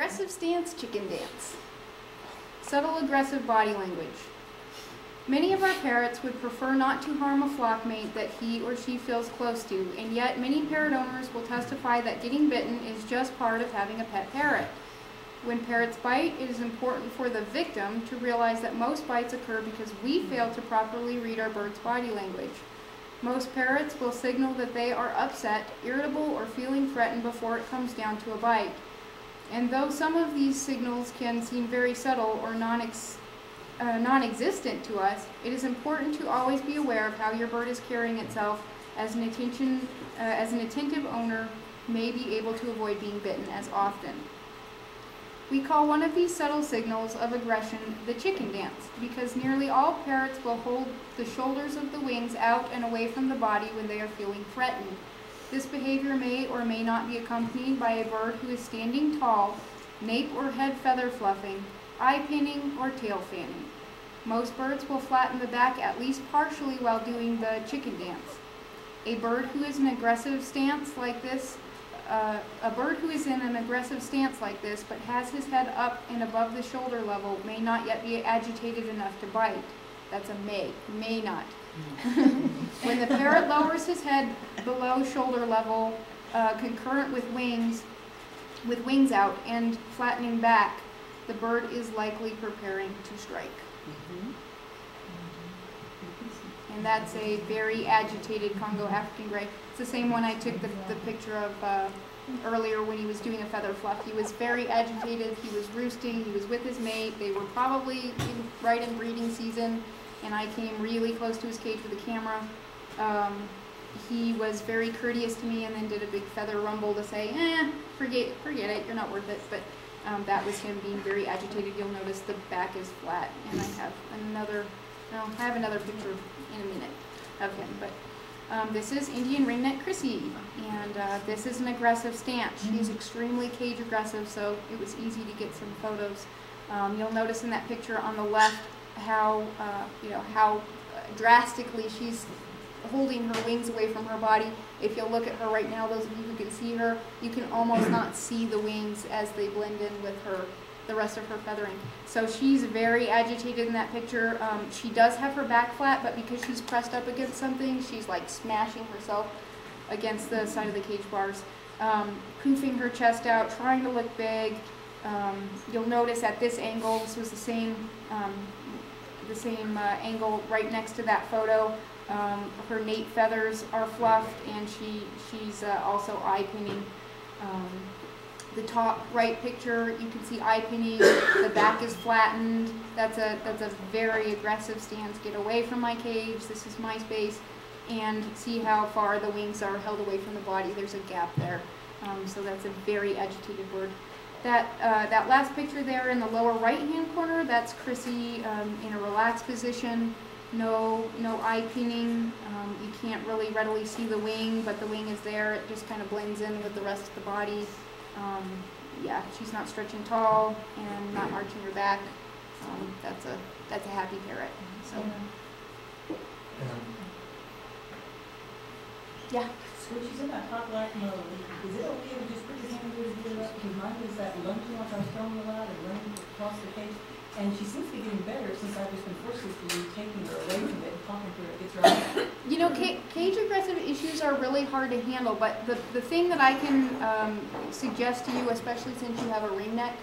Aggressive stance, chicken dance. Subtle aggressive body language. Many of our parrots would prefer not to harm a flockmate that he or she feels close to, and yet many parrot owners will testify that getting bitten is just part of having a pet parrot. When parrots bite, it is important for the victim to realize that most bites occur because we fail to properly read our bird's body language. Most parrots will signal that they are upset, irritable, or feeling threatened before it comes down to a bite. And though some of these signals can seem very subtle or non uh, non-existent to us, it is important to always be aware of how your bird is carrying itself as an attention, uh, as an attentive owner may be able to avoid being bitten as often. We call one of these subtle signals of aggression the chicken dance because nearly all parrots will hold the shoulders of the wings out and away from the body when they are feeling threatened. This behavior may or may not be accompanied by a bird who is standing tall, nape or head feather fluffing, eye pinning, or tail fanning. Most birds will flatten the back at least partially while doing the chicken dance. A bird who is in aggressive stance like this, uh, a bird who is in an aggressive stance like this but has his head up and above the shoulder level may not yet be agitated enough to bite. That's a may, may not. when the parrot lowers his head below shoulder level, uh, concurrent with wings, with wings out and flattening back, the bird is likely preparing to strike. Mm-hmm. And that's a very agitated Congo African gray. It's the same one I took the, the picture of uh, earlier when he was doing a feather fluff. He was very agitated. He was roosting. He was with his mate. They were probably in, right in breeding season. And I came really close to his cage with the camera. Um, he was very courteous to me and then did a big feather rumble to say, eh, forget, forget it. You're not worth it. But um, that was him being very agitated. You'll notice the back is flat, and I have another, no, I have another picture in a minute of him. But um, this is Indian ringneck Chrissy, and uh, this is an aggressive stance. She's extremely cage aggressive, so it was easy to get some photos. Um, you'll notice in that picture on the left how, uh, you know, how drastically she's holding her wings away from her body. If you'll look at her right now, those of you who can see her, you can almost not see the wings as they blend in with her, the rest of her feathering. So she's very agitated in that picture. Um, she does have her back flat, but because she's pressed up against something, she's like smashing herself against the side of the cage bars, um, poofing her chest out, trying to look big. Um, you'll notice at this angle, this was the same, um, the same uh, angle right next to that photo. Um, her nape feathers are fluffed, and she she's uh, also eye pinning. Um, the top right picture, you can see eye pinning. the back is flattened. That's a that's a very aggressive stance. Get away from my cage. This is my space, and see how far the wings are held away from the body. There's a gap there, um, so that's a very agitated bird. That uh, that last picture there in the lower right hand corner, that's Chrissy um, in a relaxed position no no eye pinning. Um, you can't really readily see the wing, but the wing is there. It just kind of blends in with the rest of the body. Um, yeah, she's not stretching tall and not arching her back. Um, that's a that's a happy parrot. So yeah. So when she's in that hot black mode, is it okay to just put your hand over it up? Because mine is that lunging like I'm throwing a lot and running across the cage. And she seems to be getting better since I've just been forcefully taking her away from it and talking to her. It gets her out. You know, cage aggressive issues are really hard to handle, but the, the thing that I can um, suggest to you, especially since you have a ring neck,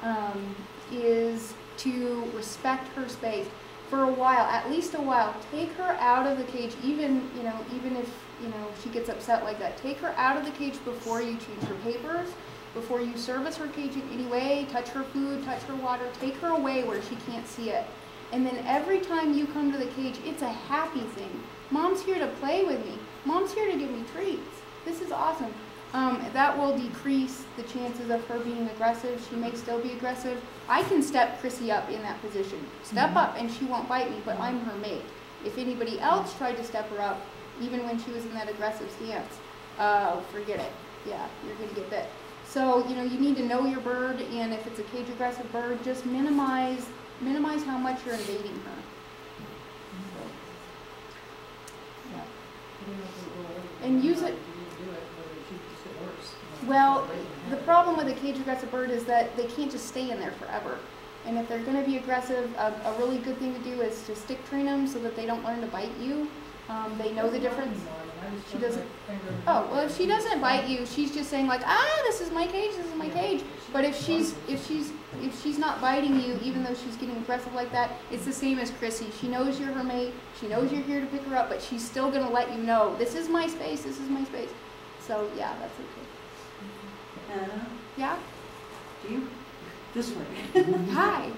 um, is to respect her space for a while, at least a while. Take her out of the cage, even you know, even if you know she gets upset like that. Take her out of the cage before you change her papers before you service her cage in any way, touch her food, touch her water, take her away where she can't see it. And then every time you come to the cage, it's a happy thing. Mom's here to play with me. Mom's here to give me treats. This is awesome. Um, that will decrease the chances of her being aggressive. She may still be aggressive. I can step Chrissy up in that position. Step mm-hmm. up and she won't bite me, but I'm her mate. If anybody else tried to step her up, even when she was in that aggressive stance, uh, forget it. Yeah, you're going to get bit. So, you know, you need to know your bird, and if it's a cage aggressive bird, just minimize minimize how much you're invading her. And use it. Well, the problem with a cage aggressive bird is that they can't just stay in there forever. And if they're going to be aggressive, a, a really good thing to do is to stick train them so that they don't learn to bite you. Um, they know the difference. She doesn't- Oh, well, if she doesn't bite you, she's just saying like, ah, this is my cage, this is my cage. But if she's if she's if she's not biting you, even though she's getting aggressive like that, it's the same as Chrissy. She knows you're her mate. She knows you're here to pick her up, but she's still gonna let you know this is my space. This is my space. So yeah, that's okay. Anna, Yeah. do you, this way, Hi.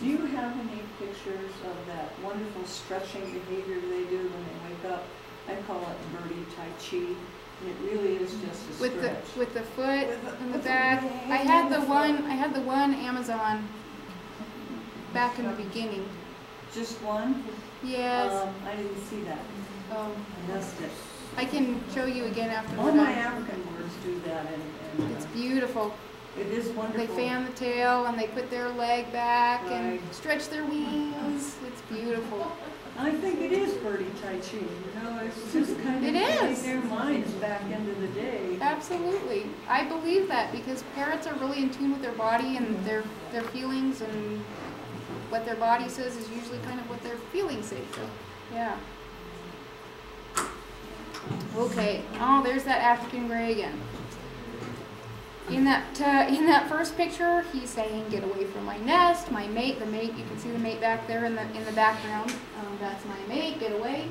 do you have any pictures of that wonderful stretching behavior they do when they wake up? I call it birdie tai chi, and it really is just a With the stretch. with the foot With the- in the the back. I had the the one. I had the one Amazon back in the beginning. Just one? Yes. Um, I didn't see that, Oh, I missed it. I can show you again after All my. African birds do that, and, and It's uh, beautiful. It is They fan the tail and they put their leg back and stretch their wings. It's beautiful. I think it is birdie tai chi, you know, it's just kind of It getting is. their minds back into the day. Absolutely. I believe that because parrots are really in tune with their body and their their feelings and what their body says is usually kind of what their feelings say. So, yeah. Okay. Oh, there's that African gray again. In that uh, in that first picture, he's saying, "Get away from my nest, my mate." The mate, you can see the mate back there in the in the background. Um, that's my mate. Get away.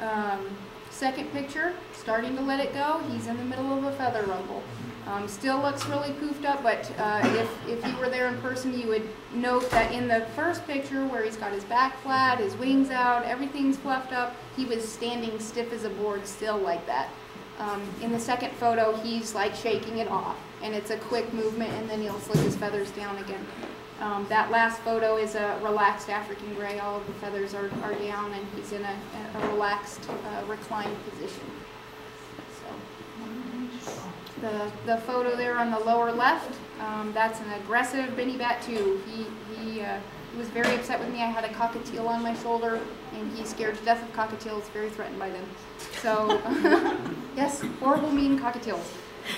Um, second picture, starting to let it go. He's in the middle of a feather rumble. Um, still looks really poofed up, but uh, if, if you were there in person, you would note that in the first picture where he's got his back flat, his wings out, everything's fluffed up, he was standing stiff as a board still like that. Um, in the second photo, he's like shaking it off, and it's a quick movement, and then he'll slick his feathers down again. Um, that last photo is a relaxed African gray. All of the feathers are, are down, and he's in a, a relaxed, uh, reclined position. The, the photo there on the lower left, um, that's an aggressive Benny Bat too. He, he, uh, was very upset with me. I had a cockatiel on my shoulder, and he's scared to death of cockatiels, very threatened by them. So, yes, horrible, mean cockatiels.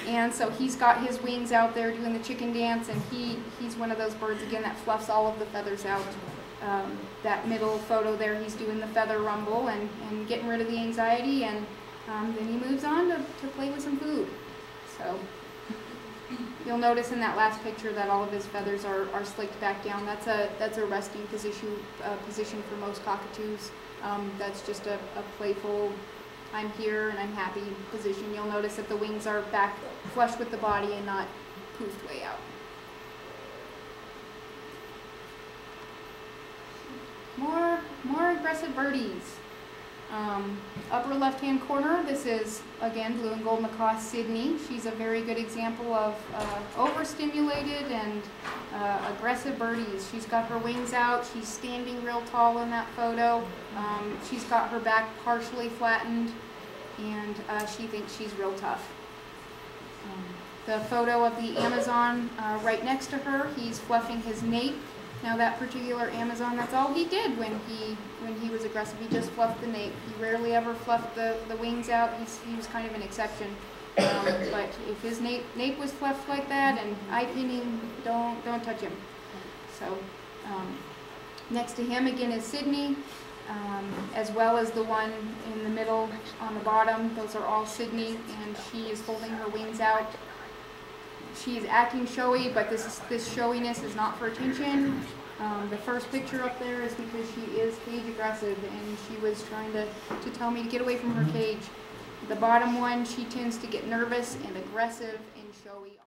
And so he's got his wings out there doing the chicken dance, and he, he's one of those birds again that fluffs all of the feathers out. Um, that middle photo there, he's doing the feather rumble and, and getting rid of the anxiety, and um, then he moves on to, to play with some food. So you'll notice in that last picture that all of his feathers are, are slicked back down. That's a that's a resting position uh, position for most cockatoos. Um, that's just a, a playful, I'm here and I'm happy position. You'll notice that the wings are back flush with the body and not poofed way out. More more aggressive birdies. Um, upper left-hand corner, this is, again, blue and gold macaw Sydney. She's a very good example of uh, overstimulated and uh, aggressive birdies. She's got her wings out. She's standing real tall in that photo. Um, she's got her back partially flattened, and uh, she thinks she's real tough. Um, the photo of the Amazon uh, right next to her, he's fluffing his nape. Now that particular Amazon, that's all he did when he when he was aggressive. He just fluffed the nape. He rarely ever fluffed the, the wings out. He's, he was kind of an exception. Um, but if his nape nape was fluffed like that and eye pinning, don't don't touch him. So um, next to him again is Sydney, um, as well as the one in the middle on the bottom. Those are all Sydney, and she is holding her wings out. She's acting showy, but this is, this showiness is not for attention. Um, the first picture up there is because she is cage aggressive, and she was trying to, to tell me to get away from her cage. The bottom one, she tends to get nervous and aggressive and showy.